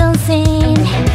don't sing.